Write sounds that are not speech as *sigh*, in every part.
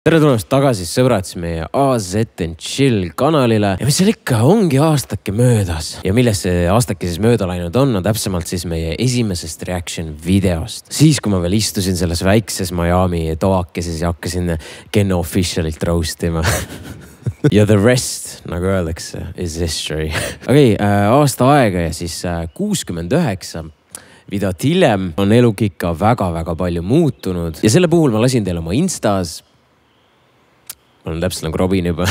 tere tulemast tagasi, sõbrad, siis meie AZ and Chill kanalile. Ja mis seal ikka, ongi aastake möödas. Ja millest see aastake siis mööda läinud on, on täpsemalt siis meie esimesest reaction videost. siis, kui ma veel istusin selles väikses Miami toakeses ja hakkasin Ken Officialit roast ima *laughs* ja the rest, nagu öeldakse, is history. *laughs* okei äh,, aasta aega ja siis äh, kuuskümmend üheksa. Videot hiljem on eluk ikka väga-väga palju muutunud. Ja selle puhul ma lasin teile oma Instas ma olen täpselt nagu Robin juba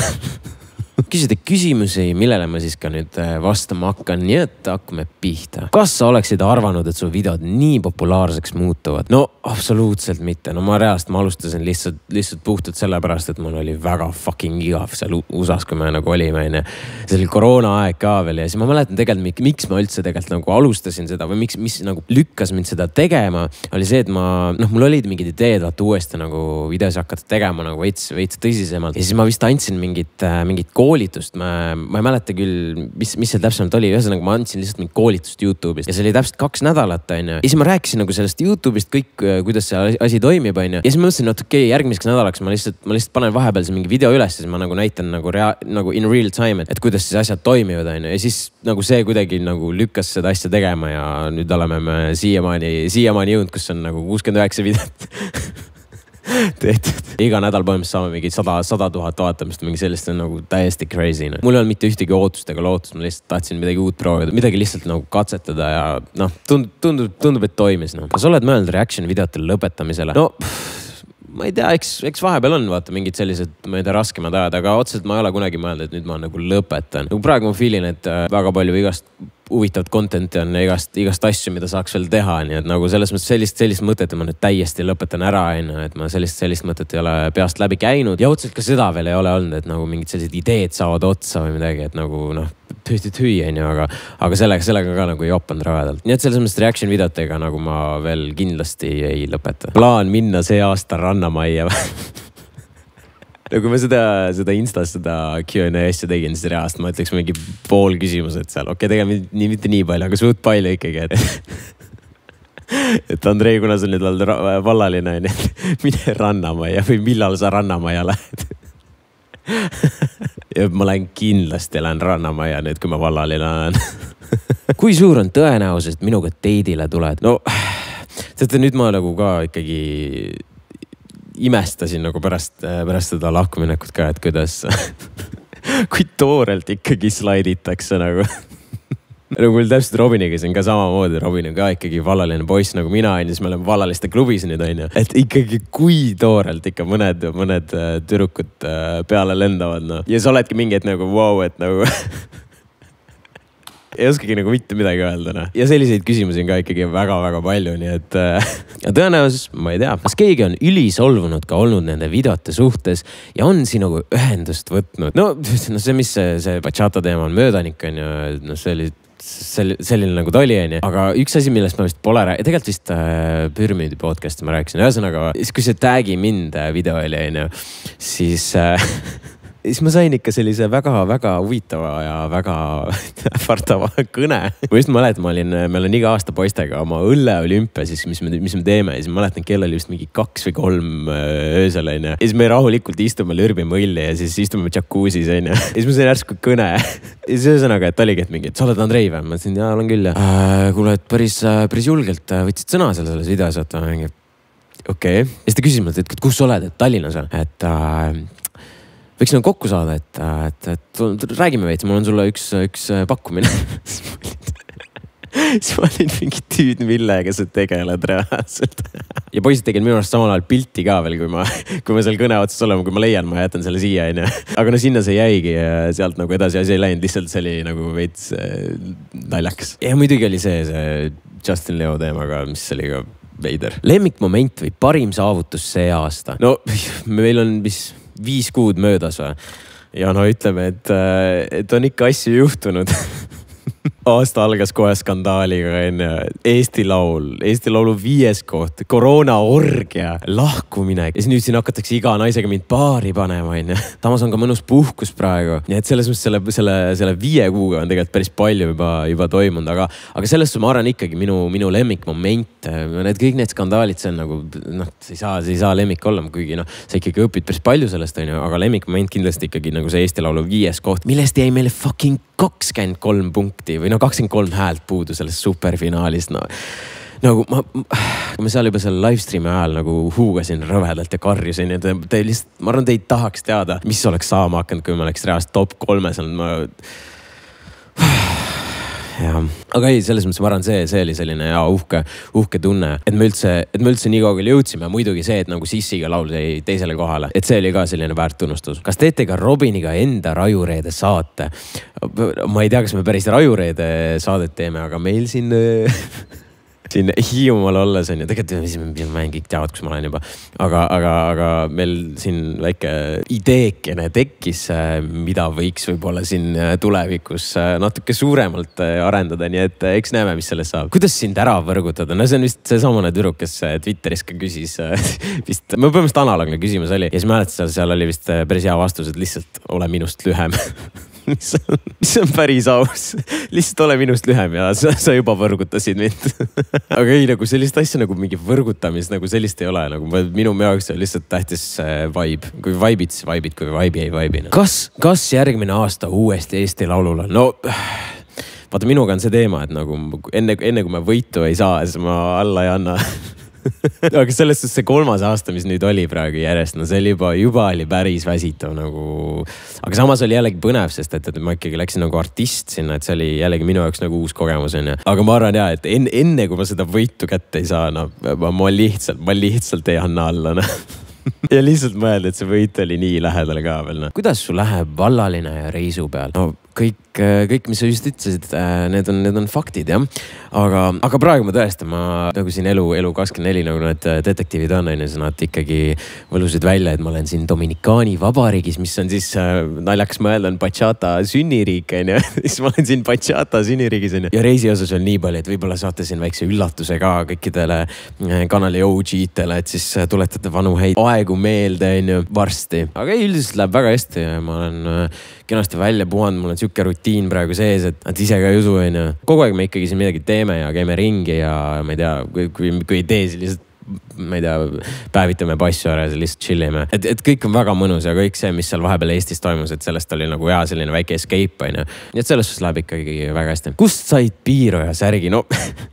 küsida küsimusi, millele ma siis ka nüüd äh, vastama hakkan, nii et hakkame pihta. kas sa oleksid arvanud, et su videod nii populaarseks muutuvad? no absoluutselt mitte, no ma reaalselt, ma alustasin lihtsalt, lihtsalt puhtalt sellepärast, et mul oli väga fucking igav seal USA-s, kui me nagu olime, onju. see oli koroonaaeg ka veel ja siis ma mäletan tegelikult, miks ma üldse tegelikult nagu alustasin seda või miks, mis nagu lükkas mind seda tegema, oli see, et ma, noh, mul olid mingid ideed vaata uuesti nagu videosi hakata tegema nagu veits, veits tõsisemalt ja siis ma vist andsin mingit, äh, mingit kooli koolitust, ma, ma ei mäleta küll, mis, mis see täpsemalt oli, ühesõnaga ma andsin lihtsalt mingit koolitust Youtube'ist ja see oli täpselt kaks nädalat, onju. ja siis ma rääkisin nagu sellest Youtube'ist kõik, kuidas see asi toimib, onju. ja siis ma mõtlesin, et okei okay,, järgmiseks nädalaks ma lihtsalt, ma lihtsalt panen vahepeal mingi video üles siis ma nagu näitan nagu rea-, nagu in real time, et, et kuidas siis asjad toimivad, onju. ja siis nagu see kuidagi nagu lükkas seda asja tegema ja nüüd oleme me siiamaani, siiamaani jõudnud, kus on nagu kuuskümmend üheksa videot *laughs* tehtud. iga nädal põhimõtteliselt saame mingi sada, sada tuhat vaatamist, mingi sellist on nagu täiesti crazy no.. mul ei olnud mitte ühtegi ootust ega lootust, ma lihtsalt tahtsin midagi uut proovida, midagi lihtsalt nagu katsetada ja noh, tundub, tundub, tundub, et toimis noh. kas oled mõelnud reaction videote lõpetamisele? no ma ei tea, eks, eks vahepeal on vaata mingid sellised, ma ei tea, raskemad ajad, aga otseselt ma ei ole kunagi mõelnud, et nüüd ma nagu lõpetan. nagu praegu ma feel in, et äh, väga palju igast huvitavat content'i on igast, igast asju, mida saaks veel teha, nii et nagu selles mõttes sellist, sellist mõtet, et ma nüüd täiesti lõpetan ära, onju, et ma sellist, sellist mõtet ei ole peast läbi käinud ja otseselt ka seda veel ei ole olnud, et nagu mingid sellised ideed saavad otsa või midagi, et nagu noh, tühi-tühi onju, aga, aga sellega, sellega ka nagu jopan rõvedalt. nii et selles mõttes reaction videotega nagu ma veel kindlasti ei lõpeta. plaan minna see aasta Rannamajja *laughs* no kui ma seda, seda Instas seda Q&A asja tegin, siis reaalselt ma ütleks mingi pool küsimused seal, okei okay,, tegelikult nii, mitte nii palju, aga suht palju ikkagi, et *laughs* et Andrei, kuna sa nüüd oled vallaline onju, et mine Rannamajja või millal sa Rannamajja lähed? *laughs* Ja ma lähen kindlasti lähen Rannamajja nüüd, kui ma vallaline olen. *laughs* Kui suur on tõenäosus, et minuga date'ile tuled? no teate, nüüd ma nagu ka ikkagi imestasin nagu pärast, pärast seda lahkuminekut ka, et kuidas *laughs* kui toorelt ikkagi slaiditakse nagu *laughs* nagu mul täpselt Robiniga siin ka samamoodi, Robin on ka ikkagi vallaline poiss nagu mina onju, siis me oleme vallaliste klubis nüüd onju. et ikkagi, kui toorelt ikka mõned, mõned äh, tüdrukud äh, peale lendavad noh. ja sa oledki mingi hetk nagu vau wow,, et nagu *laughs* ei oskagi nagu mitte midagi öelda noh. ja selliseid küsimusi on ka ikkagi väga-väga palju, nii et äh, *laughs* tõenäosus, ma ei tea, kas keegi on ülisolvunud ka olnud nende videote suhtes ja on sinuga ühendust võtnud. no, *laughs* no see, mis see, see bachata teema on, möödanik on ju, noh, see oli selline, selline nagu ta oli, onju. aga üks asi, millest ma vist pole rääkinud, tegelikult vist äh, Püramiidi podcast'i ma rääkisin, ühesõnaga, kui see tag'i mind äh, video oli, onju, siis äh, *laughs* siis ma sain ikka sellise väga-väga huvitava ja väga *laughs* ähvardava kõne. ma just mäletan, ma olin, me oleme iga aasta poistega oma õlleolümpia siis, mis me, mis me teeme ja siis ma mäletan, kell oli vist mingi kaks või kolm äh, öösel onju. ja siis me rahulikult istume, lürbime õlli ja siis istume džakuusis onju. ja siis ma sain järsku kõne. *laughs* ja siis ühesõnaga, et oligi, et mingi, et sa oled Andrei või? ma ütlesin, jaa, olen küll jah äh,. kuule, et päris, äh, päris julgelt äh, võtsid sõna seal selles videos, et mingi okei okay., ja siis ta küsis mult, et kus sa oled, et Tallinnas või? et äh, võiks nagu kokku saada, et, et, et räägime veits, mul on sulle üks, üks pakkumine siis ma olin mingi tüüd, millega sa tegeled reaalselt *laughs* ja poisid tegid minu arust samal ajal pilti ka veel, kui ma, kui ma seal kõne otsas olema, kui ma leian, ma jätan selle siia, onju. aga no sinna see jäigi ja sealt nagu edasi asi ei läinud, lihtsalt see oli nagu veits äh, naljakas. ja muidugi oli see, see Justin Leo teema ka, mis oli ka veider. lemmikmoment või parim saavutus see aasta? no *laughs* meil on, mis viis kuud möödas või. ja no ütleme, et, et on ikka asju juhtunud *laughs* aasta algas kohe skandaaliga onju. Eesti Laul, Eesti Laulu viies koht, koroonaorgia, lahkumine ja siis nüüd siin hakatakse iga naisega mind paari panema onju. samas on ka mõnus puhkus praegu, nii et selles mõttes selle, selle, selle viie kuuga on tegelikult päris palju juba, juba toimunud, aga, aga selles suhtes ma arvan ikkagi minu, minu lemmikmoment, need kõik need skandaalid, see on nagu noh, see ei saa, see ei saa lemmik olla, kuigi noh, sa ikkagi õpid päris palju sellest onju, aga lemmikmoment kindlasti ikkagi nagu see Eesti Laulu viies koht, millest jäi meile fucking kakskümmend kolm punkti või no kakskümmend kolm häält puudu sellest superfinaalist, no nagu ma, ma seal juba seal live stream'i ajal nagu huugasin rõvedalt ja karjusin ja te, te lihtsalt, ma arvan, te ei tahaks teada, mis oleks saama hakanud, kui ma oleks reaalselt top kolmes olnud, ma jah, aga ei, selles mõttes ma arvan, see, see oli selline ja uhke, uhke tunne, et me üldse, et me üldse nii kaugele jõudsime. muidugi see, et nagu Sissiga laul jäi teisele kohale, et see oli ka selline väärt tunnustus. kas teete ka Robiniga enda Rajureede saate? ma ei tea, kas me päris Rajureede saadet teeme, aga meil siin *laughs* siin Hiiumaal olles on ju, tegelikult ma kõik teavad, kus ma olen juba. aga, aga, aga meil siin väike ideekene tekkis, mida võiks võib-olla siin tulevikus natuke suuremalt arendada, nii et eks näeme, mis sellest saab. kuidas sind ära võrgutada, no see on vist seesamane tüdruk, kes Twitteris ka küsis *laughs* vist, no põhimõtteliselt analoogne küsimus oli. Ja siis mäletad, seal oli vist päris hea vastus, et lihtsalt ole minust lühem *laughs* mis on, mis on päris aus. lihtsalt ole minust lühem ja sa, sa juba võrgutasid mind aga ei, nagu sellist asja nagu mingi võrgutamist nagu sellist ei ole, nagu ma, minu jaoks on lihtsalt tähtis vibe. kui vibe'id, siis vibe'id, kui vibe'i ei vibe'i no.. kas, kas järgmine aasta uuesti Eesti Laulule, no vaata, minuga on see teema, et nagu enne, enne kui me võitu ei saa, siis ma alla ei anna *laughs* aga selles suhtes see kolmas aasta, mis nüüd oli praegu järjest, no see oli juba, juba oli päris väsitav nagu. aga samas oli jällegi põnev, sest et, et ma ikkagi läksin nagu artist sinna, et see oli jällegi minu jaoks nagu uus kogemus onju. aga ma arvan ja, et enne, enne kui ma seda võitu kätte ei saa, no ma, ma lihtsalt, ma lihtsalt ei anna alla noh *laughs* ja lihtsalt mõelda, et see võit oli nii lähedal ka veel noh. kuidas sul läheb vallaline ja reisu peal? no kõik, kõik, mis sa just ütlesid, need on, need on faktid jah. aga, aga praegu ma tõestan, ma nagu siin elu, elu kakskümmend neli nagu need detektiivid on, on ju, siis nad ikkagi võlusid välja, et ma olen siin Dominikaani vabariigis, mis on siis naljakas mõelda, on bachata sünniriik on ju *laughs* siis ma olen siin bachata sünniriigis on ju. ja reisi osas on nii palju, et võib-olla saate siin väikse üllatuse ka kõikidele kanali OG-tele, et siis tuletate vanu häid aegu meelde on ju varsti. aga ei, üldiselt läheb väga hästi ma olen kenasti välja puhanud, mul on sihuke rutiin praegu sees, et nad ise ka ei usu, onju. kogu aeg me ikkagi siin midagi teeme ja käime ringi ja ma ei tea, kui, kui, kui ei tee, siis lihtsalt ma ei tea, päevitame passu ära ja lihtsalt chill ime. et, et kõik on väga mõnus ja kõik see, mis seal vahepeal Eestis toimus, et sellest oli nagu hea selline väike escape on ju. nii et selles suhtes läheb ikkagi väga hästi. kust said piiro ja särgi, no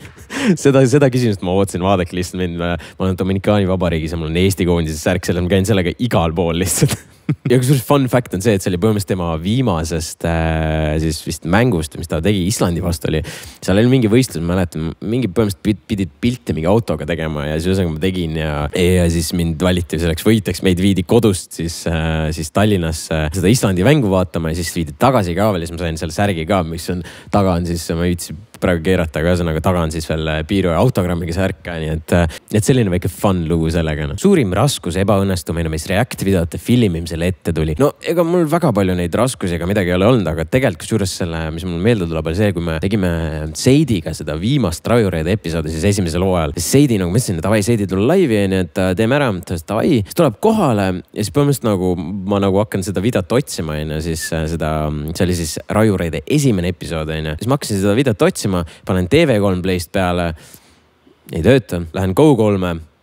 *laughs* seda, seda küsimust ma ootasin, vaadake lihtsalt mind, ma olen Dominikaani Vabariigis ja mul on Eesti koondise särk, selle ma käin sellega igal pool lihtsalt *laughs* *laughs* ja kusjuures fun fact on see, et see oli põhimõtteliselt tema viimasest äh, siis vist mängust, mis ta tegi Islandi vastu oli. seal oli mingi võistlus, ma mäletan, mingi põhimõtteliselt pidid pilte mingi autoga tegema ja siis ühesõnaga ma tegin ja, ja siis mind valiti selleks võitjaks, meid viidi kodust siis äh,, siis Tallinnasse seda Islandi mängu vaatama ja siis viidi tagasi ka veel ja siis ma sain selle särgi ka, mis on taga on siis, ma ei viitsi praegu keerata, aga ühesõnaga taga on siis veel Piiru ja autogrammiga särk, nii et, et selline väike fun lugu sellega no.. suurim raskus, ebaõnnestumine, mis React videote filmimisel ette tuli. no ega mul väga palju neid raskusi ega midagi ei ole olnud, aga tegelikult kusjuures selle, mis mul meelde tuleb, oli see, kui me tegime Seidiga seda viimast Rajureede episoodi siis esimesel hooajal. Seidi nagu ma ütlesin, davai, Seidi tule laivi onju, et äh, teeme ära. ta ütles davai, siis tuleb kohale ja siis põhimõtteliselt nagu ma nagu hakkan seda videot otsima onju, siis äh, seda, see oli siis Rajureede esimene episood onju. siis ma hakkasin seda videot otsima, panen TV3 Playst peale. ei tööta, lähen Go3-e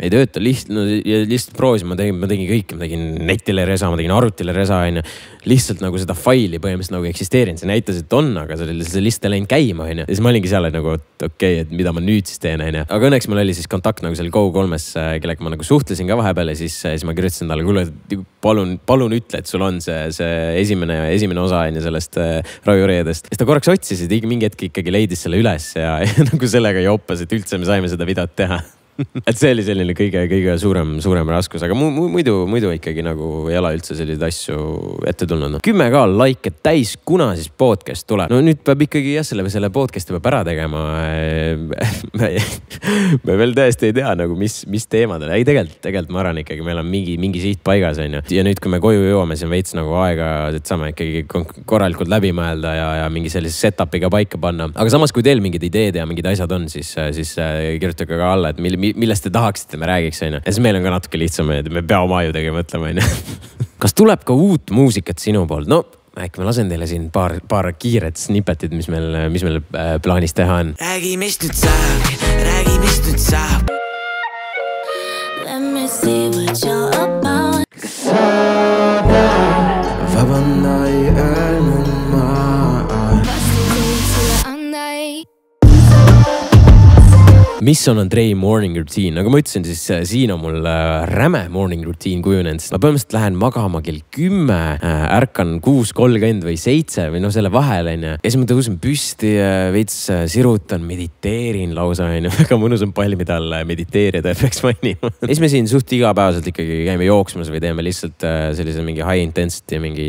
ei tööta, lihtsalt no, lihtsalt proovisin, ma tegin, ma tegin kõike, ma tegin netile resa, ma tegin arvutile resa, onju. lihtsalt nagu seda faili põhimõtteliselt nagu eksisteerinud, see näitas, et on, aga see, see lihtsalt ei läinud käima, onju. ja siis ma olingi seal nagu, et okei okay,, et mida ma nüüd siis teen, onju. aga õnneks mul oli siis kontakt nagu seal Go3-s, äh, kellega ma nagu suhtlesin ka vahepeal ja siis, äh, siis ma kirjutasin talle, kuule, palun, palun ütle, et sul on see, see esimene, esimene osa onju sellest äh, Raju Reedest. siis ta korraks otsis ja mingi hetk ikkagi leidis selle üles ja, *laughs* ja nagu sellega joppas, et üldse me saime seda videot teha *laughs* et see oli selline kõige-kõige suurem, suurem raskus, aga mu, mu, muidu, muidu ikkagi nagu ei ole üldse selliseid asju ette tulnud no.. kümme ka like'e täis, kuna siis podcast tuleb? no nüüd peab ikkagi jah, selle, selle podcast'i peab ära tegema *laughs* me, me veel tõesti ei tea nagu, mis, mis teemadel, ei tegelikult, tegelikult ma arvan ikkagi, meil on mingi, mingi siht paigas, on ju. ja nüüd, kui me koju jõuame, siis on veits nagu aega, et saame ikkagi korralikult läbi mõelda ja, ja mingi sellise setup'i ka paika panna. aga samas, kui teil mingid ideed ja mingid asjad on, siis, siis äh, kirjutage ka alla, et mille, millest te tahaksite, me räägiks, on ju. ja siis meil on ka natuke lihtsam, et me ei pea oma ajudega mõtlema, on ju. *laughs* kas tuleb ka uut muusikat sinu poolt? no äkki ma lasen teile siin paar, paar kiiret snippet'it, mis meil, mis meil äh, plaanis teha on. räägi, mis nüüd saab, räägi, mis nüüd saab. Let me see mis on Andrei morning routine, nagu ma ütlesin, siis äh, siin on mul äh, räme morning routine kujunenud, sest ma põhimõtteliselt lähen magama kell kümme, äh, ärkan kuus kolmkümmend või seitse või noh, selle vahel on ju. ja siis ma tõusen püsti, veits sirutan, mediteerin lausa on ju, *laughs* väga mõnus on pall, mida all mediteerida *laughs* peaks mainima. Ja siis me siin suht igapäevaselt ikkagi käime jooksmas või teeme lihtsalt sellise mingi high intensity mingi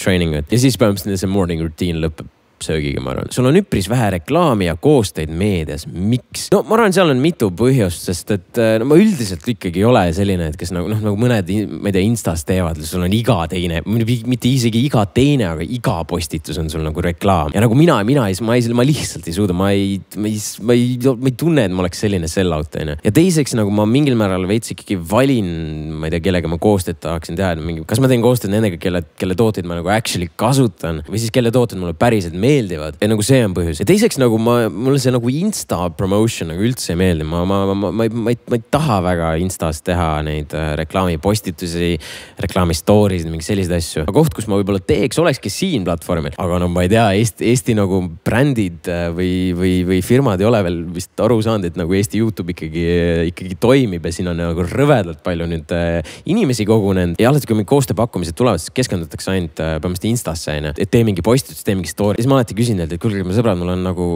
training'u ja siis põhimõtteliselt see morning routine lõpeb söögiga, ma arvan. sul on üpris vähe reklaami ja koostöid meedias, miks? no ma arvan, seal on mitu põhjust, sest et äh, no ma üldiselt ikkagi ei ole selline, et kes nagu noh, nagu mõned, ma ei tea, Instas teevad, sul on iga teine, mitte isegi iga teine, aga iga postitus on sul nagu reklaam. ja nagu mina, mina ei, ma ei, ma lihtsalt ei suuda, ma ei, ma ei, ma ei, ma ei tunne, et ma oleks selline sell-out on ju. ja teiseks nagu ma mingil määral veits ikkagi valin, ma ei tea, kellega ma koostööd tahaksin teha, mingi, kas ma teen koostööd nendega, kelle, kelle tooteid ma nagu actually kasutan või siis kelle tooted mulle päriselt meeldivad meeldivad. Ja nagu see on põhjus. ja teiseks nagu ma, mulle see nagu insta promotion nagu üldse ei meeldi, ma, ma, ma, ma, ma ei, ma ei taha väga instas teha neid äh, reklaamipostitusi, reklaami story sid, mingeid selliseid asju. koht, kus ma võib-olla teeks, olekski siin platvormil, aga no ma ei tea, Eesti, Eesti nagu brändid äh, või, või, või firmad ei ole veel vist aru saanud, et nagu Eesti Youtube ikkagi, ikkagi toimib ja siin on nagu rõvedalt palju nüüd äh, inimesi kogunenud. Ja alati, kui mingid koostööpakkumised tulevad, siis keskendutakse ainult põhimõtteliselt instasse on ju, et tee mingi postitus, tee mingi story, siis ma alati küsin neilt, et kuulge, sõbrad, mul on nagu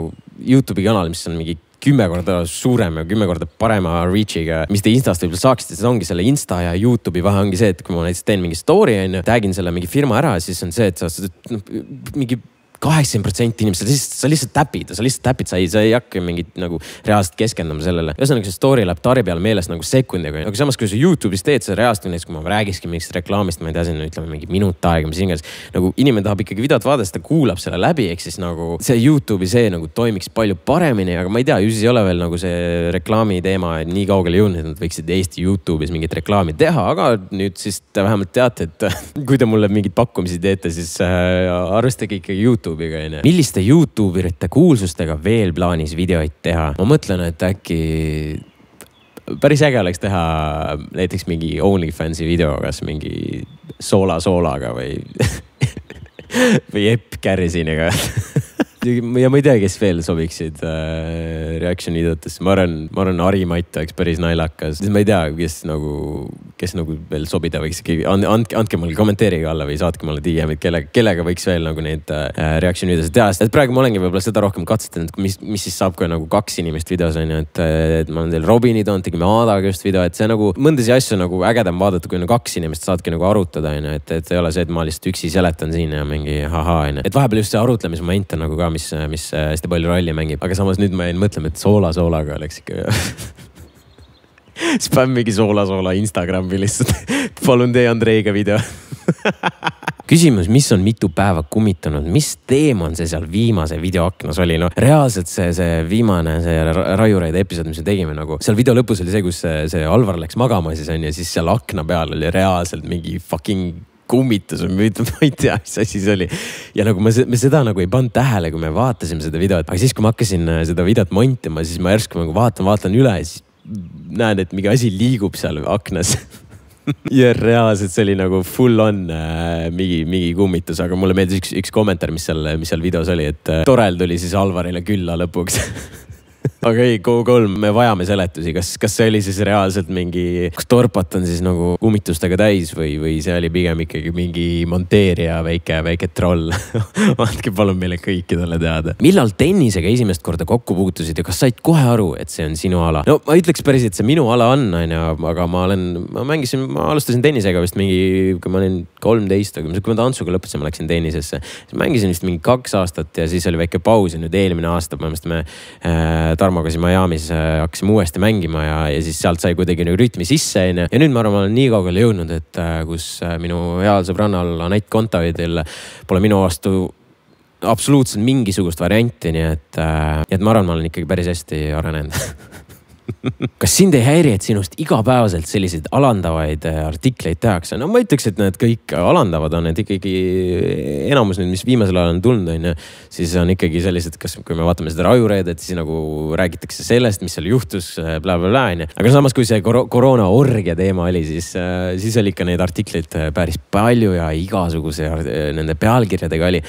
Youtube'i kanal, mis on mingi kümme korda suurem ja kümme korda parema reach'iga, mis te Instast võib-olla saaksite, seda ongi selle Insta ja Youtube'i vahe ongi see, et kui ma näiteks teen mingi story on ju, tag in selle mingi firma ära, siis on see, et sa noh mingi kaheksakümmend protsenti inimesed, lihtsalt, sa lihtsalt täpid, sa lihtsalt täpid, sa ei, sa ei hakka mingit nagu reaalselt keskenduma sellele. ühesõnaga see story läheb tari peal meeles nagu sekundiga, aga samas, kui sa Youtube'is teed seda reaalselt, näiteks kui ma räägikski mingist reklaamist, ma ei tea, siin ütleme mingi minut aega, mis iganes. nagu inimene tahab ikkagi videot vaadata, ta kuulab selle läbi, ehk siis nagu see Youtube'i see nagu toimiks palju paremini, aga ma ei tea, ju siis ei ole veel nagu see reklaami teema nii kaugele jõudnud, et nad võiksid Eesti Youtube'is mingit reklaami teha, aga nüüd siis te vähemalt teate, et *laughs* kui te mulle mingeid pakkumisi teete, siis äh, arvestage ikkagi Youtube'i Youtube'iga onju. milliste Youtube irite kuulsustega veel plaanis videoid teha? ma mõtlen, et äkki päris äge oleks teha näiteks mingi OnlyFansi video, kas mingi Soola Soolaga või *laughs* või Epp Kärrisiniga *laughs* ja ma ei tea, kes veel sobiksid äh, reaction videotesse, ma arvan, ma arvan, Hari-Matt oleks päris naljakas. ma ei tea, kes nagu, kes nagu veel sobida võiks, andke, andke mulle, kommenteerige alla või saatke mulle DM-id, kelle, kellega võiks veel nagu neid äh, reaction videosid teha, sest praegu ma olengi võib-olla seda rohkem katsetanud, mis, mis siis saab, kui on nagu kaks inimest videos on ju, et, et ma olen teil Robini toonud, tegime Aadaga just video, et see nagu mõndasid asju nagu ägedam vaadata, kui on kaks inimest, saadki nagu arutada on ju, et, et ei ole see, et ma lihtsalt üksi seletan siin ja mingi ahaa on ju, et vahepeal just see arutlemismoment on nagu ka, mis, mis hästi palju rolli mängib, aga samas nüüd ma jäin mõtlema, et soola soolaga oleks ikka siis panen mingi soola soola Instagrami lihtsalt. *laughs* Palun tee Andreiga video. *laughs* Küsimus, mis on mitu päeva kummitanud, mis teema on see seal viimase videoaknas oli, noh reaalselt see, see viimane, see Raiureide episood, mis me tegime nagu seal video lõpus oli see, kus see, see Alvar läks magama siis on ju, siis seal akna peal oli reaalselt mingi fucking kummitus või ma ei tea, mis asi see oli. ja nagu me, me seda nagu ei pannud tähele, kui me vaatasime seda videot, aga siis, kui ma hakkasin äh, seda videot montima, siis ma järsku nagu vaatan, vaatan üle ja siis näen, et mingi asi liigub seal aknas *laughs* ja reaalselt see oli nagu full on äh, mingi, mingi kummitus, aga mulle meeldis üks, üks kommentaar, mis seal, mis seal videos oli, et äh, Torel tuli siis Alvarile külla lõpuks *laughs* aga ei, Go3, me vajame seletusi, kas, kas see oli siis reaalselt mingi, kas torpat on siis nagu kummitustega täis või, või see oli pigem ikkagi mingi monteerija väike, väike troll *laughs* andke palun meile kõikidele teada. millal tennisega esimest korda kokku puutusid ja kas said kohe aru, et see on sinu ala? no ma ütleks päris, et see minu ala on, on ju, aga ma olen, ma mängisin, ma alustasin tennisega vist mingi, kui ma olin kolmteist, aga kui ma tantsuga lõpetasin, ma läksin tennisesse. siis mängisin vist mingi kaks aastat ja siis oli väike paus ja nüüd eelmine aasta põhimõtteliselt me äh, Tarmoga siin Miami's äh, hakkasime uuesti mängima ja, ja siis sealt sai kuidagi nagu rütmi sisse, onju. ja nüüd ma arvan, ma olen nii kaugele jõudnud, et äh, kus äh, minu heal sõbrannal Anett Kontaveidil pole minu vastu absoluutselt mingisugust varianti, nii et, et ma arvan, ma olen ikkagi päris hästi arenenud *laughs* kas sind ei häiri, et sinust igapäevaselt selliseid alandavaid äh, artikleid tehakse? no ma ütleks, et need kõik alandavad on, et ikkagi enamus nüüd, mis viimasel ajal on tulnud, on ju. siis on ikkagi sellised, kas, kui me vaatame seda rajureedet, siis nagu räägitakse sellest, mis seal juhtus bla,, blablabla on ju. aga samas, kui see kor koroonaorgia teema oli, siis, äh, siis oli ikka neid artikleid äh, päris palju ja igasuguse nende pealkirjadega oli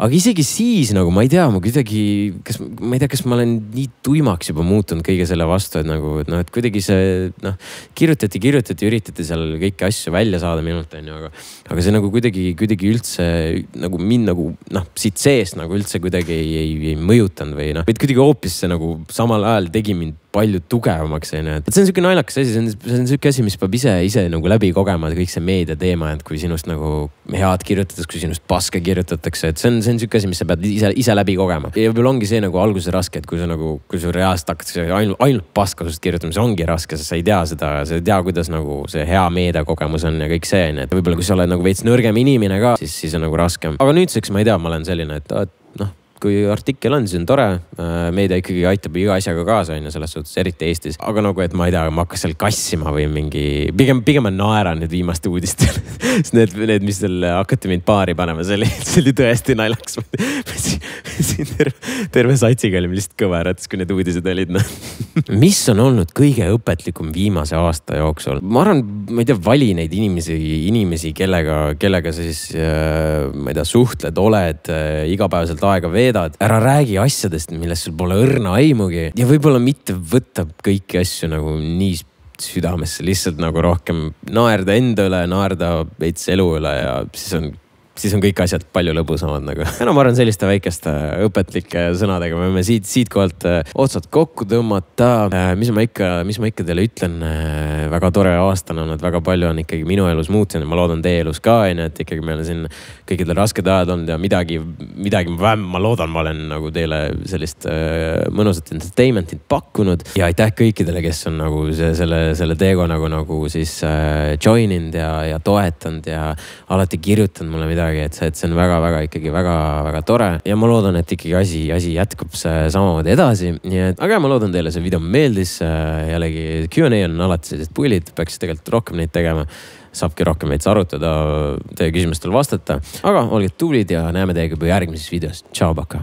aga isegi siis nagu ma ei tea, ma kuidagi, kas, ma ei tea, kas ma olen nii tuimaks juba muutunud kõige selle vastu, et nagu, et noh, et kuidagi see noh, kirjutati, kirjutati, üritati seal kõiki asju välja saada minult, onju, aga. aga see nagu kuidagi, kuidagi üldse nagu mind nagu noh, siit seest nagu üldse kuidagi ei, ei, ei mõjutanud või noh, vaid kuidagi hoopis see nagu samal ajal tegi mind palju tugevamaks, onju. et see on sihuke naljakas asi, see on, see on sihuke asi, mis peab ise, ise nagu läbi kogema, kõik see meediateema, et kui sinust nagu head kirjutatakse, kui sinust paska kirjutatakse, et see on, see on sihuke asi, mis sa pead ise, ise läbi kogema. ja võib-olla ongi see nagu alguses raske, et kui sa nagu, kui sa reaalselt hakatakse ainult, ainult paska sinust kirjutama, see ongi raske, sest sa ei tea seda, sa ei tea, kuidas nagu see hea meediakogemus on ja kõik see onju, et võib-olla kui sa oled nagu veits nõrgem inimene ka, siis, siis on nagu raskem. aga nüüdseks ma ei tea, ma olen selline, et, et kui artikkel on, siis on tore. Äh, meedia ikkagi aitab iga asjaga kaasa, on ju, selles suhtes, eriti Eestis. aga nagu, et ma ei tea, ma hakkan seal kassima või mingi, pigem, pigem ma naeran nüüd viimaste uudistele *laughs* sest need, need, mis seal hakati mind paari panema, see oli, see oli tõesti naljakas siin terve, terve satsiga olime lihtsalt kõverad, kui need uudised olid, noh *laughs* mis on olnud kõige õpetlikum viimase aasta jooksul? ma arvan, ma ei tea, vali neid inimesi, inimesi, kellega, kellega sa siis äh,, ma ei tea, suhtled, oled äh,, igapäevaselt aega veedad veedad, ära räägi asjadest, millest sul pole õrna aimugi. Ja võib-olla mitte võtta kõiki asju nagu nii südamesse, lihtsalt nagu rohkem naerda enda üle, naerda veits elu üle ja siis on siis on kõik asjad palju lõbusamad nagu. no ma arvan, selliste väikeste õpetlike sõnadega me võime siit, siitkohalt äh, otsad kokku tõmmata. Äh, mis ma ikka, mis ma ikka teile ütlen, äh, väga tore aasta on olnud, väga palju on ikkagi minu elus muutunud ja ma loodan teie elus ka onju, et ikkagi meil on siin kõikidel rasked ajad olnud ja midagi, midagi vähem, ma loodan, ma olen nagu teile sellist mõnusat entertainment'it pakkunud. ja aitäh kõikidele, kes on nagu see, selle, selle teekonnaga nagu siis join inud ja, ja toetanud ja alati kirjutanud mulle midagi midagi, et see, et see on väga-väga ikkagi väga-väga tore ja ma loodan, et ikkagi asi, asi jätkub samamoodi edasi. nii et, aga ma loodan teile see video meeldis. jällegi Q&A on alati sellised pullid, peaks tegelikult rohkem neid tegema saabki rohkem veits arutada, teie küsimustele vastata. aga olge tublid ja näeme teiega juba järgmises videos. tšau, Baka.